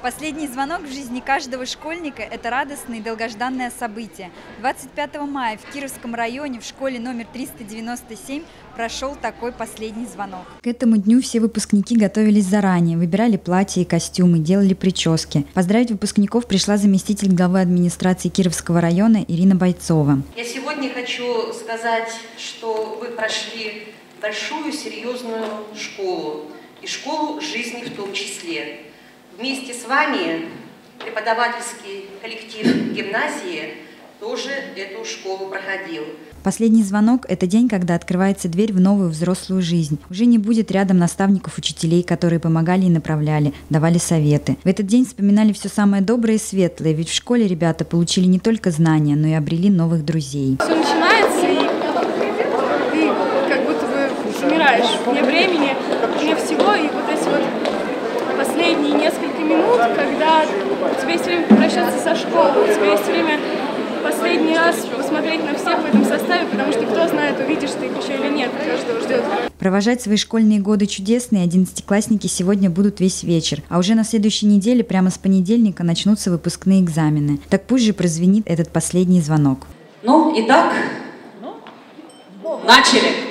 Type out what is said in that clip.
Последний звонок в жизни каждого школьника – это радостное и долгожданное событие. 25 мая в Кировском районе в школе номер 397 прошел такой последний звонок. К этому дню все выпускники готовились заранее, выбирали платья и костюмы, делали прически. Поздравить выпускников пришла заместитель главы администрации Кировского района Ирина Бойцова. Я сегодня хочу сказать, что вы прошли большую серьезную школу, и школу жизни в том числе. Вместе с вами преподавательский коллектив гимназии тоже эту школу проходил. Последний звонок – это день, когда открывается дверь в новую взрослую жизнь. Уже не будет рядом наставников, учителей, которые помогали и направляли, давали советы. В этот день вспоминали все самое доброе и светлое, ведь в школе ребята получили не только знания, но и обрели новых друзей. Все начинается, и ты как будто бы замираешь вне времени, вне всего, и вот эти вот когда тебе есть время попрощаться со школой, у тебя есть время последний раз посмотреть на всех в этом составе, потому что кто знает, увидишь ты их еще или нет, каждого ждет. Провожать свои школьные годы чудесные одиннадцатиклассники сегодня будут весь вечер, а уже на следующей неделе, прямо с понедельника, начнутся выпускные экзамены. Так пусть же прозвенит этот последний звонок. Ну, итак, начали.